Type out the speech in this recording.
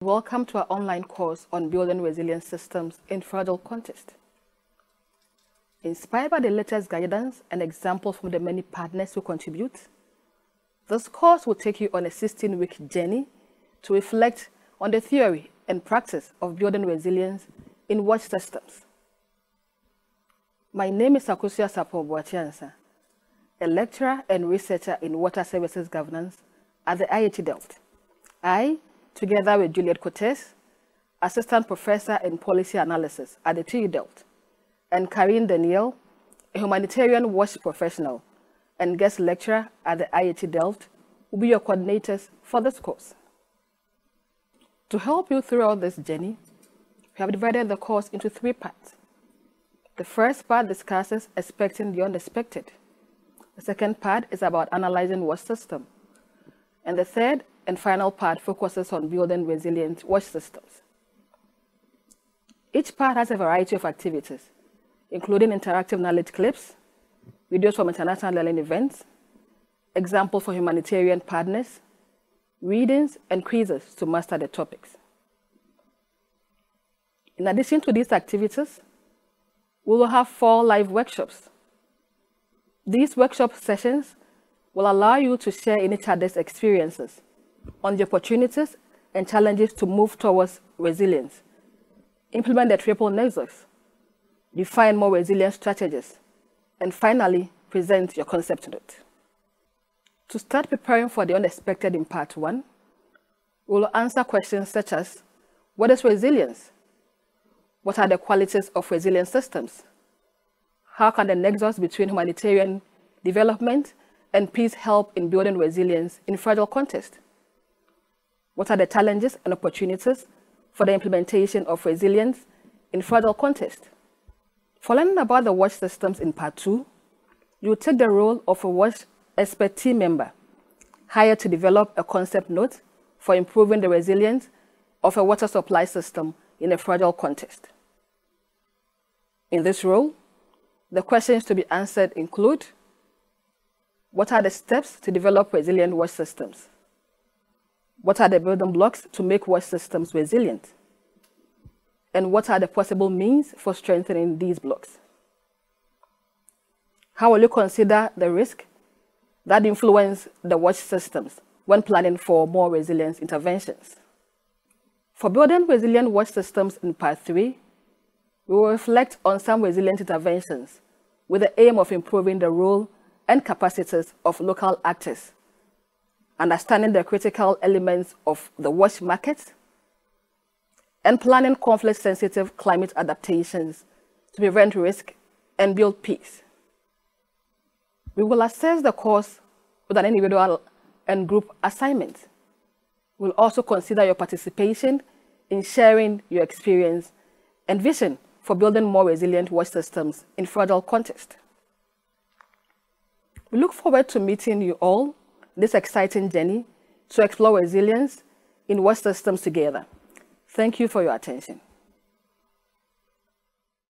Welcome to our online course on building resilient systems in fragile context. Inspired by the latest guidance and examples from the many partners who contribute, this course will take you on a 16-week journey to reflect on the theory and practice of building resilience in WASH systems. My name is Akosua Sarpong Boakye-Ansah, a lecturer and researcher in water services governance at the IHE Delft. I, together with Juliet Cortez, assistant professor in policy analysis at the TU Delft, and Karine Daniel, a humanitarian WASH professional and guest lecturer at the IHE Delft, will be your coordinators for this course. To help you throughout this journey, we have divided the course into three parts. The first part discusses expecting the unexpected. The second part is about analyzing WASH system. And the third and final part focuses on building resilient WASH systems. Each part has a variety of activities, including interactive knowledge clips, videos from international learning events, examples for humanitarian partners, readings, and quizzes to master the topics. In addition to these activities, we will have four live workshops. These workshop sessions will allow you to share in each other's experiences on the opportunities and challenges to move towards resilience, implement the triple nexus, define more resilient strategies, and finally, present your concept note. To start preparing for the unexpected in part one, we will answer questions such as, what is resilience? What are the qualities of resilient systems? How can the nexus between humanitarian development and peace help in building resilience in fragile context? What are the challenges and opportunities for the implementation of resilience in fragile context? For learning about the WASH systems in part two, you will take the role of a WASH expert team member hired to develop a concept note for improving the resilience of a water supply system in a fragile context. In this role, the questions to be answered include What are the steps to develop resilient WASH systems? What are the building blocks to make WASH systems resilient? And what are the possible means for strengthening these blocks? How will you consider the risk that influence the WASH systems when planning for more resilience interventions? For building resilient WASH systems in part three, we will reflect on some resilient interventions with the aim of improving the role and capacities of local actors, understanding the critical elements of the WASH market, and planning conflict-sensitive climate adaptations to prevent risk and build peace. We will assess the course with an individual and group assignment. We'll also consider your participation in sharing your experience and vision for building more resilient WASH systems in fragile context. We look forward to meeting you all this exciting journey to explore resilience in WASH systems together. Thank you for your attention.